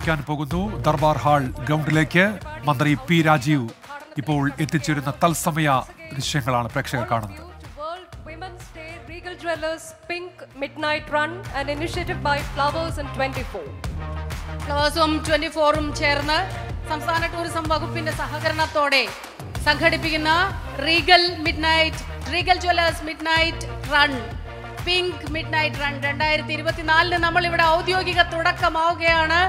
ആരംഭിക്കാൻ പോകുന്നു. ദർബാർ ഹാൾ ഗ്രൗണ്ടിലേക്ക് മന്ത്രി പി രാജീവ് ഇപ്പോൾ എത്തിച്ചേരുന്ന തത്സമയ ദൃശ്യങ്ങളാണ് പ്രേക്ഷകർ കാണുന്നത്. Jewelers Pink Midnight Run, an initiative by Flowers and 24. ഫ്ലവേഴ്സും ട്വന്റി സംസ്ഥാന ടൂറിസം വകുപ്പിന്റെ സഹകരണത്തോടെ സംഘടിപ്പിക്കുന്ന Regal midnight Regal jewellers midnight run pink midnight run രണ്ടായിരത്തി ഇരുപത്തിനാലിന് നമ്മൾ ഇവിടെ ഔദ്യോഗിക തുടക്കമാവുകയാണ്.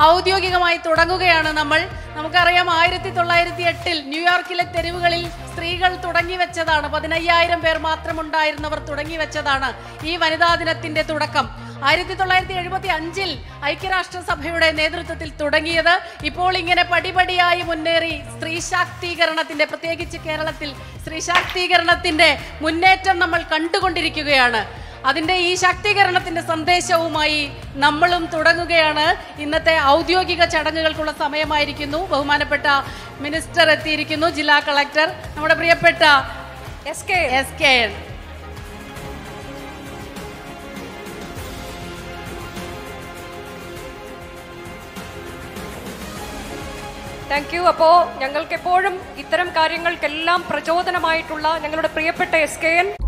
ഔദ്യോഗികമായി തുടങ്ങുകയാണ് നമ്മൾ. നമുക്കറിയാം ആയിരത്തി തൊള്ളായിരത്തി എട്ടിൽ ന്യൂയോർക്കിലെ തെരുവുകളിൽ സ്ത്രീകൾ തുടങ്ങി വെച്ചതാണ്. പതിനയ്യായിരം പേർ മാത്രമുണ്ടായിരുന്നവർ തുടങ്ങി വെച്ചതാണ് ഈ വനിതാ ദിനത്തിന്റെ തുടക്കം. ആയിരത്തി തൊള്ളായിരത്തി എഴുപത്തി അഞ്ചിൽ ഐക്യരാഷ്ട്രസഭയുടെ നേതൃത്വത്തിൽ തുടങ്ങിയത്. ഇപ്പോൾ ഇങ്ങനെ പടിപടിയായി മുന്നേറി സ്ത്രീ ശാക്തീകരണത്തിന്റെ പ്രത്യേകിച്ച് കേരളത്തിൽ സ്ത്രീ ശാക്തീകരണത്തിന്റെ മുന്നേറ്റം നമ്മൾ കണ്ടുകൊണ്ടിരിക്കുകയാണ്. അതിന്റെ ഈ ശാക്തീകരണത്തിന്റെ സന്ദേശവുമായി നമ്മളും തുടങ്ങുകയാണ്. ഇന്നത്തെ ഔദ്യോഗിക ചടങ്ങുകൾക്കുള്ള സമയമായിരിക്കുന്നു. ബഹുമാനപ്പെട്ട മിനിസ്റ്റർ എത്തിയിരിക്കുന്നു ജില്ലാ കളക്ടർ. നമ്മുടെ പ്രിയപ്പെട്ട S K. S K. N thank you അപ്പോൾ ഞങ്ങൾക്ക് എപ്പോഴും ഇത്തരം കാര്യങ്ങൾക്കെല്ലാം പ്രചോദനമായിട്ടുള്ള ഞങ്ങളുടെ പ്രിയപ്പെട്ട എസ് കെ എൻ.